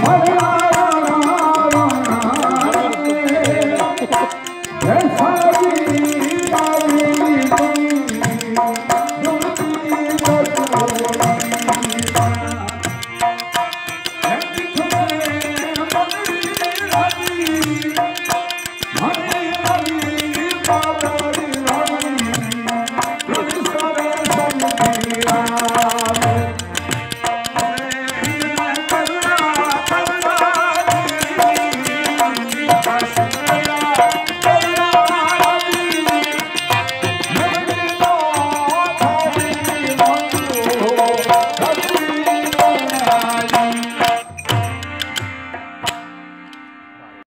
भरी